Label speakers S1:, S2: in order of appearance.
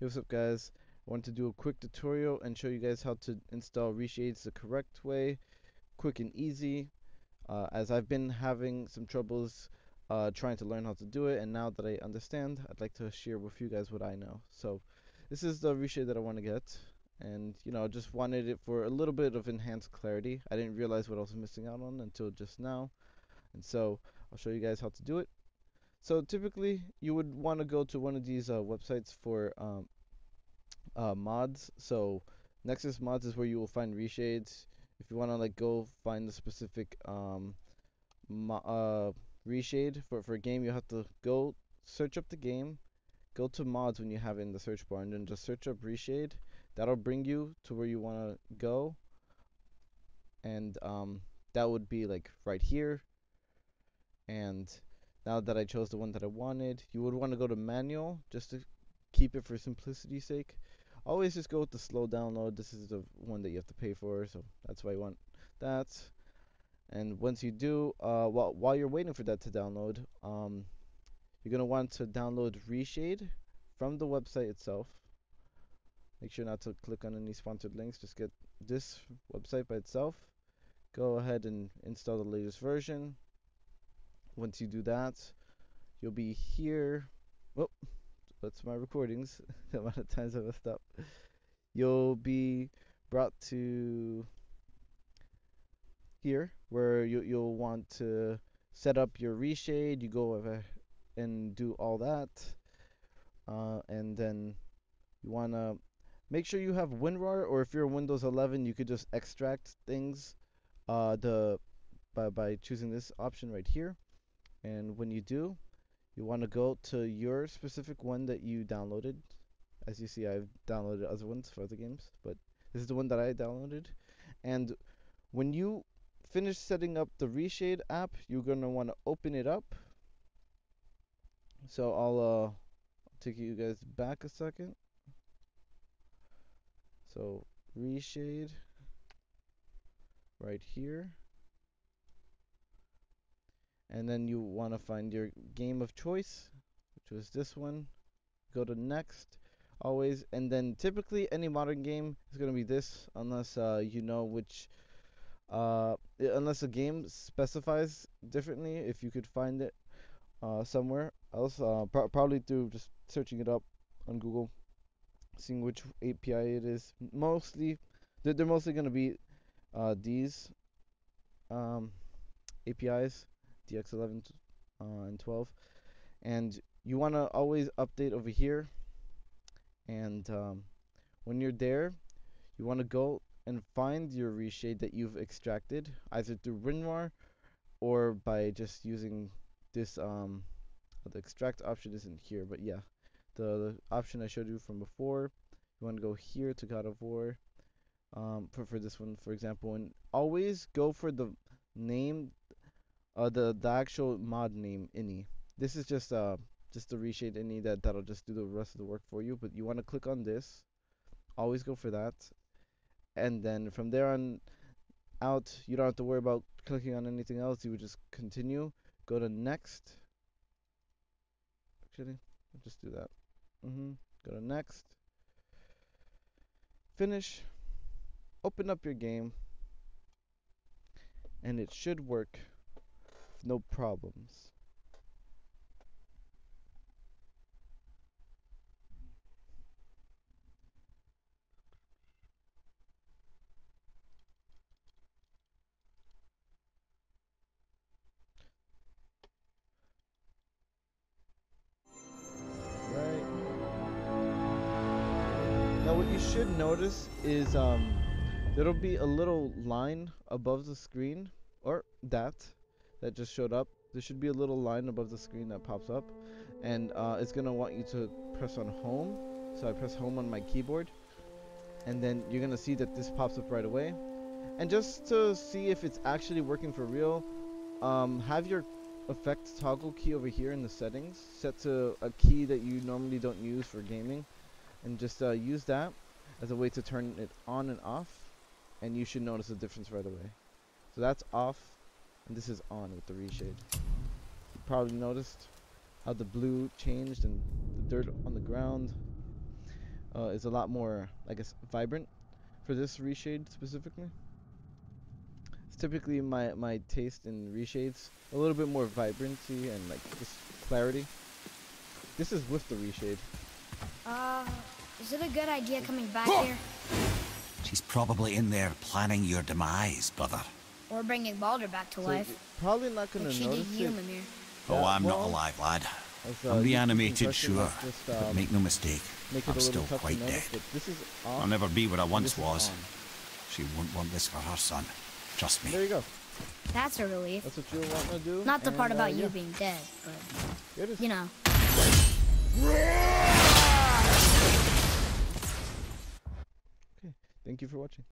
S1: Hey, what's up guys? I want to do a quick tutorial and show you guys how to install reshades the correct way, quick and easy, uh, as I've been having some troubles uh, trying to learn how to do it and now that I understand, I'd like to share with you guys what I know. So this is the reshade that I want to get and you know, I just wanted it for a little bit of enhanced clarity. I didn't realize what I was missing out on until just now and so I'll show you guys how to do it. So typically you would want to go to one of these uh, websites for um, uh, mods. So Nexus mods is where you will find reshades. If you want to like go find the specific um, uh, reshade for, for a game, you have to go search up the game, go to mods when you have it in the search bar, and then just search up reshade. That'll bring you to where you want to go. And um, that would be like right here. And now that I chose the one that I wanted, you would want to go to manual just to keep it for simplicity's sake. Always just go with the slow download. This is the one that you have to pay for, so that's why I want that. And once you do, uh, while, while you're waiting for that to download, um, you're going to want to download Reshade from the website itself. Make sure not to click on any sponsored links. Just get this website by itself. Go ahead and install the latest version. Once you do that, you'll be here. Oh, that's my recordings. the amount of times I messed up. You'll be brought to here where you, you'll want to set up your reshade. You go over and do all that. Uh, and then you want to make sure you have WinRAR or if you're Windows 11 you could just extract things uh, the by, by choosing this option right here and when you do you want to go to your specific one that you downloaded. As you see I've downloaded other ones for other games but this is the one that I downloaded. And when you finish setting up the Reshade app you're going to want to open it up. So I'll uh, take you guys back a second. So Reshade right here and then you want to find your game of choice which was this one. Go to next always. And then typically any modern game is going to be this unless uh, you know which uh, unless a game specifies differently if you could find it uh, somewhere else uh, pro probably through just searching it up on Google seeing which API it is. Mostly they're, they're mostly going to be uh, these um, APIs DX11 uh, and 12 and you want to always update over here. And um, when you're there you want to go and find your reshade that you've extracted either through WinRAR or by just using this um, the extract option isn't here but yeah. The, the option I showed you from before you want to go here to God of War um, for, for this one for example. And always go for the name uh, the the actual mod name ini. This is just uh just a reshade ini that that'll just do the rest of the work for you. But you want to click on this. Always go for that, and then from there on out, you don't have to worry about clicking on anything else. You would just continue. Go to next. Actually, I'll just do that. Mm-hmm. Go to next. Finish. Open up your game, and it should work no problems. Right. Now what you should notice is um, there'll be a little line above the screen, or that, that just showed up. There should be a little line above the screen that pops up and uh, it's gonna want you to press on home. So I press home on my keyboard and then you're gonna see that this pops up right away. And just to see if it's actually working for real, um, have your effect toggle key over here in the settings set to a key that you normally don't use for gaming and just uh, use that as a way to turn it on and off and you should notice a difference right away. So that's off and this is on with the reshade. You probably noticed how the blue changed and the dirt on the ground. uh, is a lot more, I guess, vibrant for this reshade specifically. It's typically my my taste in reshades, a little bit more vibrancy and like just clarity. This is with the reshade.
S2: Uh, is it a good idea coming back here?
S3: She's probably in there planning your demise, brother.
S2: Or bringing Baldur back to
S1: So
S2: life?
S1: probably not gonna
S2: Like she did
S1: notice
S2: you,
S1: it.
S2: Mimir.
S3: Oh,
S1: that
S3: I'm not alive, lad.
S1: uh,
S3: I'm reanimated, sure.
S1: it, Just,
S3: But
S1: um,
S3: make no mistake,
S1: make it a
S3: I'm still quite dead.
S1: this is.
S3: I'll never be what I once was.
S1: on.
S3: She won't want this for her son. Trust me.
S1: There you go.
S2: That's a relief.
S1: That's what you want to do.
S2: Not the part
S1: and, uh,
S2: about you
S1: yeah,
S2: being dead, but,
S1: here it is.
S2: you know. Okay.
S1: Thank you for watching.